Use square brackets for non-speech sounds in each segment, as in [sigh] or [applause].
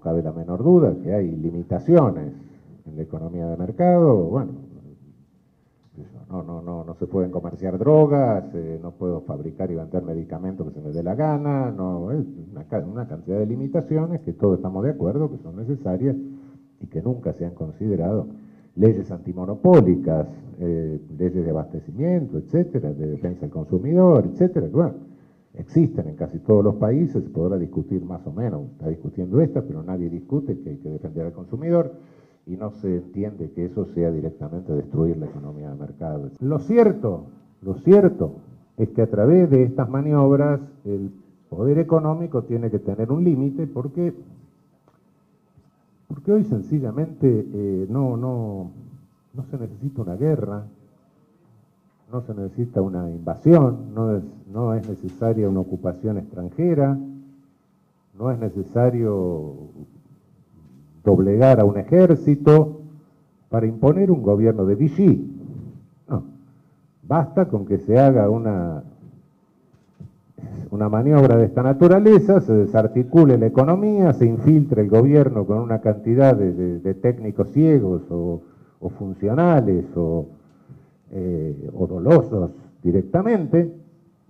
cabe la menor duda que hay limitaciones en la economía de mercado, bueno, no, no, no, no se pueden comerciar drogas, eh, no puedo fabricar y vender medicamentos que se me dé la gana, no, es una, una, cantidad de limitaciones que todos estamos de acuerdo que son necesarias y que nunca se han considerado. Leyes antimonopólicas, eh, leyes de abastecimiento, etcétera, de defensa del consumidor, etcétera, bueno, existen en casi todos los países, se podrá discutir más o menos, está discutiendo esta, pero nadie discute que hay que defender al consumidor y no se entiende que eso sea directamente destruir la economía de mercado. Lo cierto, lo cierto es que a través de estas maniobras el poder económico tiene que tener un límite porque, porque hoy sencillamente eh, no, no, no se necesita una guerra, no se necesita una invasión, no es, no es necesaria una ocupación extranjera, no es necesario doblegar a un ejército para imponer un gobierno de Vichy. No, basta con que se haga una, una maniobra de esta naturaleza, se desarticule la economía, se infiltre el gobierno con una cantidad de, técnicos ciegos o, funcionales o, eh, o dolosos directamente,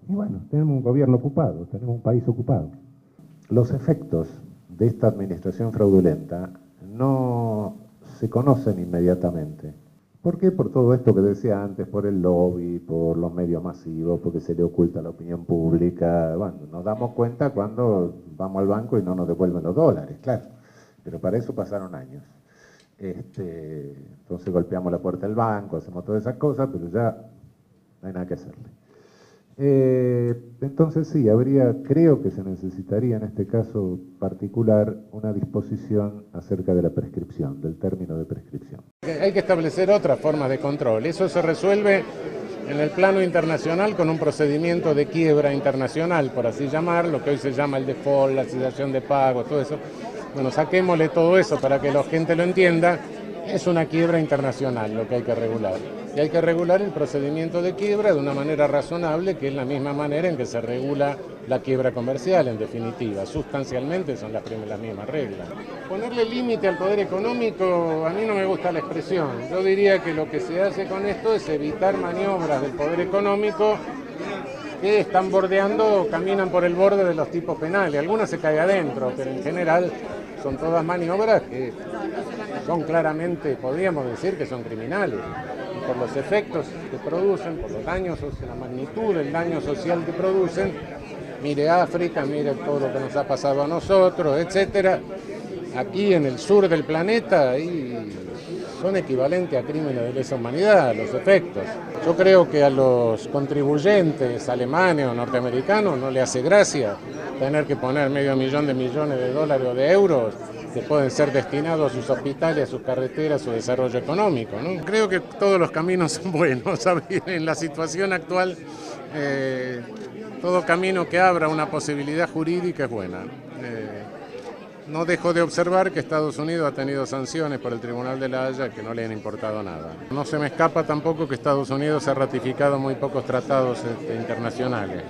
y bueno, tenemos un gobierno ocupado, tenemos un país ocupado. Los efectos de esta administración fraudulenta no se conocen inmediatamente. ¿Por qué? Por todo esto que decía antes, por el lobby, por los medios masivos, porque se le oculta la opinión pública. Bueno, nos damos cuenta cuando vamos al banco y no nos devuelven los dólares, claro. Pero para eso pasaron años. Este, entonces golpeamos la puerta del banco, hacemos todas esas cosas, pero ya no hay nada que hacerle. Eh, entonces sí, habría, creo que se necesitaría en este caso particular una disposición acerca de la prescripción, del término de prescripción. Hay que establecer otra forma de control. Eso se resuelve en el plano internacional con un procedimiento de quiebra internacional, por así llamar, lo que hoy se llama el default, la situación de pago, todo eso. Bueno, saquémosle todo eso para que la gente lo entienda. Es una quiebra internacional lo que hay que regular y hay que regular el procedimiento de quiebra de una manera razonable, que es la misma manera en que se regula la quiebra comercial, en definitiva. Sustancialmente son las, las mismas reglas. Ponerle límite al poder económico, a mí no me gusta la expresión. Yo diría que lo que se hace con esto es evitar maniobras del poder económico que están bordeando, caminan por el borde de los tipos penales. Algunas se cae adentro, pero en general son todas maniobras que son claramente, podríamos decir que son criminales por los efectos que producen, por los daños, la magnitud del daño social que producen. Mire África, mire todo lo que nos ha pasado a nosotros, etcétera. Aquí en el sur del planeta y son equivalentes a crímenes de lesa humanidad, los efectos. Yo creo que a los contribuyentes alemanes o norteamericanos no le hace gracia tener que poner medio millón de millones de dólares o de euros que pueden ser destinados a sus hospitales, a sus carreteras, a su desarrollo económico. Creo que todos los caminos son buenos. [laughs] En la situación actual, eh, todo camino que abra una posibilidad jurídica es buena. Eh, no dejo de observar que Estados Unidos ha tenido sanciones por el Tribunal de la Haya que no le han importado nada. No se me escapa tampoco que Estados Unidos ha ratificado muy pocos tratados este, internacionales.